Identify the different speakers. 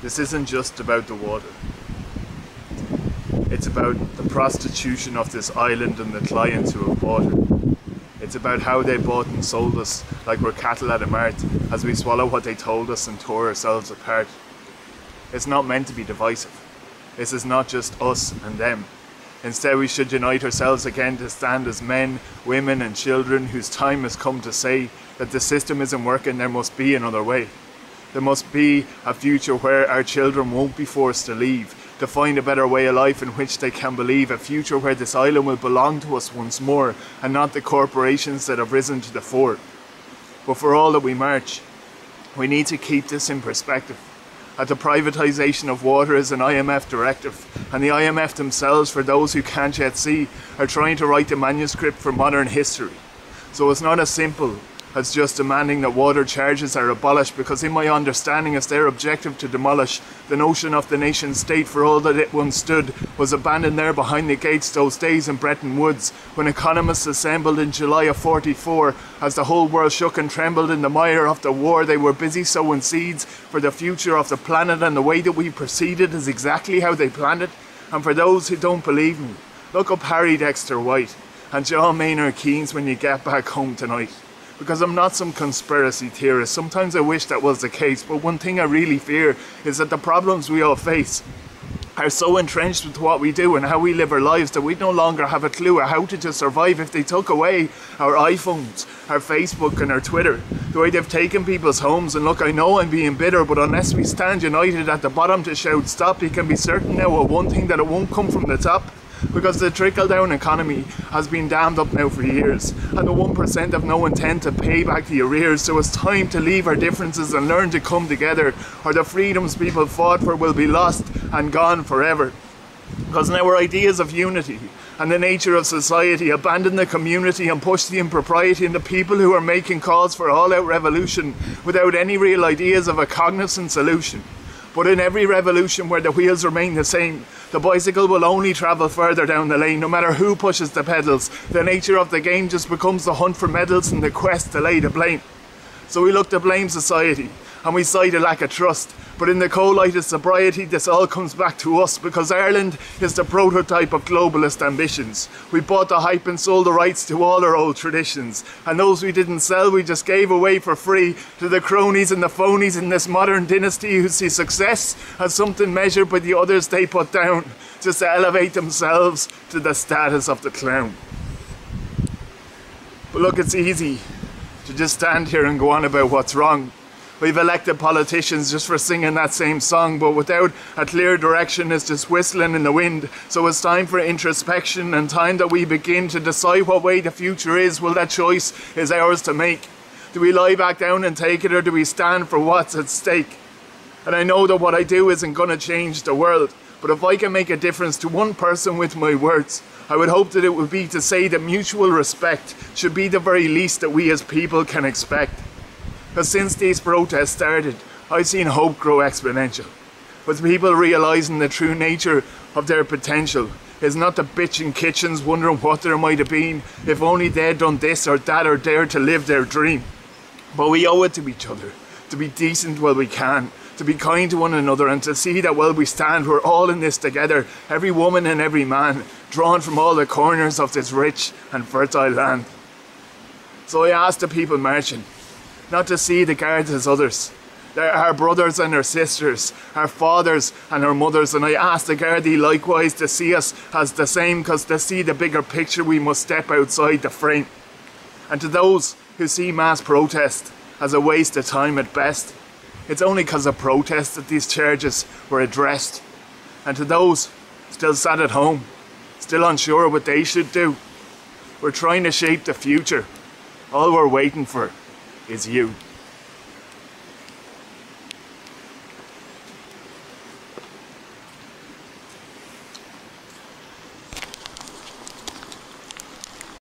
Speaker 1: This isn't just about the water. It's about the prostitution of this island and the clients who have bought it. It's about how they bought and sold us like we're cattle at a mart as we swallow what they told us and tore ourselves apart. It's not meant to be divisive. This is not just us and them. Instead, we should unite ourselves again to stand as men, women, and children whose time has come to say that the system isn't working, there must be another way. There must be a future where our children won't be forced to leave, to find a better way of life in which they can believe, a future where this island will belong to us once more and not the corporations that have risen to the fore. But for all that we march, we need to keep this in perspective. That the privatisation of water is an IMF directive, and the IMF themselves, for those who can't yet see, are trying to write the manuscript for modern history. So it's not as simple as just demanding that water charges are abolished because in my understanding it's their objective to demolish the notion of the nation state for all that it once stood was abandoned there behind the gates those days in Bretton Woods when economists assembled in July of 44 as the whole world shook and trembled in the mire of the war they were busy sowing seeds for the future of the planet and the way that we proceeded is exactly how they planned it. And for those who don't believe me look up Harry Dexter White and John Maynard Keynes when you get back home tonight because I'm not some conspiracy theorist. Sometimes I wish that was the case, but one thing I really fear is that the problems we all face are so entrenched with what we do and how we live our lives that we no longer have a clue how to just survive if they took away our iPhones, our Facebook and our Twitter. The way they've taken people's homes and look, I know I'm being bitter, but unless we stand united at the bottom to shout stop, you can be certain now of one thing that it won't come from the top because the trickle down economy has been dammed up now for years and the 1% have no intent to pay back the arrears so it's time to leave our differences and learn to come together or the freedoms people fought for will be lost and gone forever because now our ideas of unity and the nature of society abandon the community and push the impropriety in the people who are making calls for all-out revolution without any real ideas of a cognizant solution. But in every revolution where the wheels remain the same, the bicycle will only travel further down the lane no matter who pushes the pedals. The nature of the game just becomes the hunt for medals and the quest to lay the blame. So we look to blame society and we cite a lack of trust. But in the cold light of sobriety, this all comes back to us because Ireland is the prototype of globalist ambitions. We bought the hype and sold the rights to all our old traditions. And those we didn't sell, we just gave away for free to the cronies and the phonies in this modern dynasty who see success as something measured by the others they put down, just to elevate themselves to the status of the clown. But look, it's easy to just stand here and go on about what's wrong. We've elected politicians just for singing that same song, but without a clear direction, it's just whistling in the wind. So it's time for introspection and time that we begin to decide what way the future is. Well, that choice is ours to make. Do we lie back down and take it, or do we stand for what's at stake? And I know that what I do isn't going to change the world, but if I can make a difference to one person with my words, I would hope that it would be to say that mutual respect should be the very least that we as people can expect. Because since these protests started, I've seen hope grow exponential. With people realising the true nature of their potential is not the bitching kitchens wondering what there might have been if only they'd done this or that or dared to live their dream. But we owe it to each other to be decent while we can, to be kind to one another and to see that while we stand we're all in this together, every woman and every man, drawn from all the corners of this rich and fertile land. So I ask the people marching, not to see the guards as others. They're our brothers and our sisters, our fathers and our mothers, and I ask the Gardaí likewise to see us as the same, because to see the bigger picture we must step outside the frame. And to those who see mass protest as a waste of time at best, it's only because of protest that these charges were addressed. And to those still sat at home, still unsure what they should do, we're trying to shape the future. All we're waiting for is you.